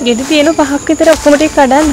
ගෙඩි තියෙන පහක් විතර ඔක්කොම ටික කඩන්න.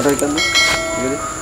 कटाई कर लो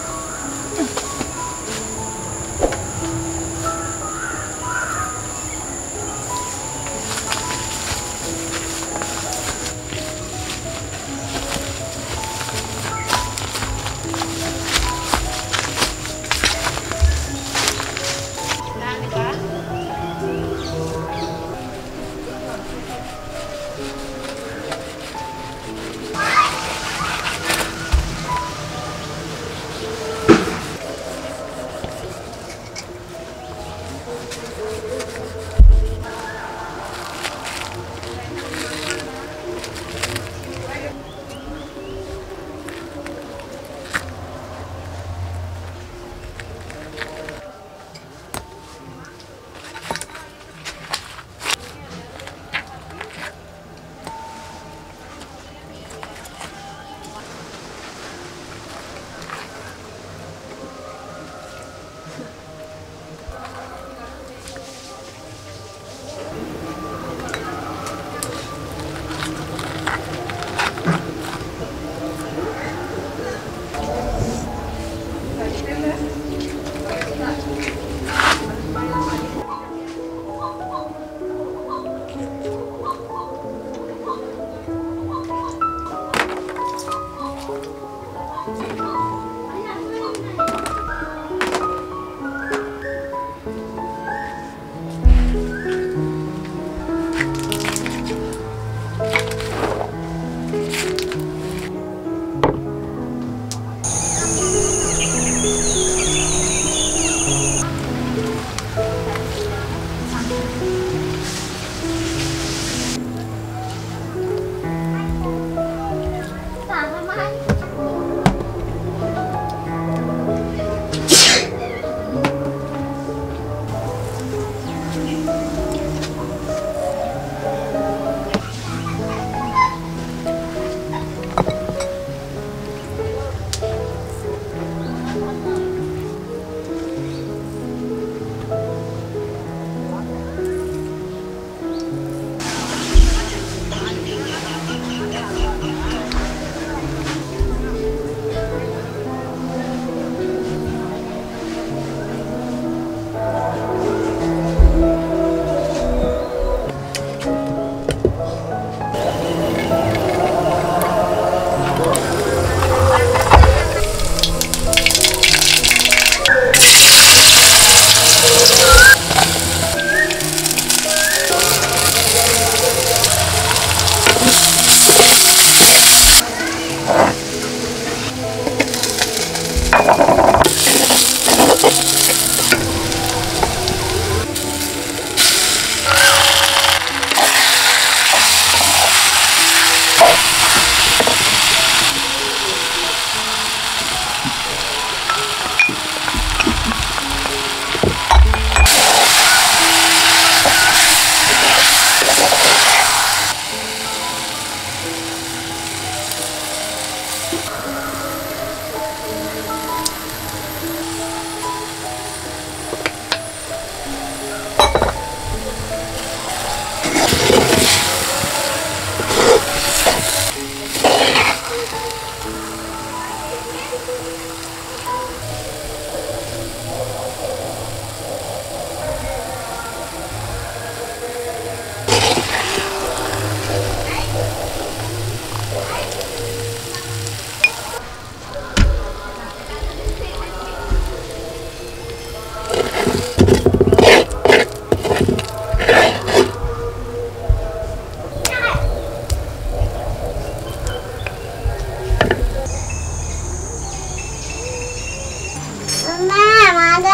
මඩ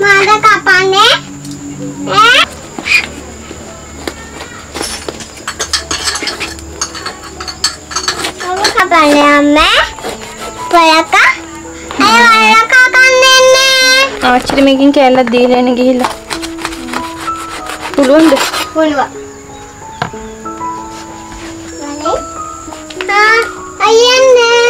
මඩ කපන්නේ ඈ ඔබ කපන්නේ අම්මේ වලක අය වලක කන්නේ ආච්චිට මේකෙන් කෑල්ලක් දීලා එන්න ගිහිල්ලා. පුළුවන්ද? පුළුවන් ආ අයියන්නේ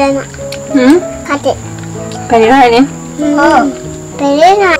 Hmm? Katik. Pelik lah ni. Oh. Pelik lah.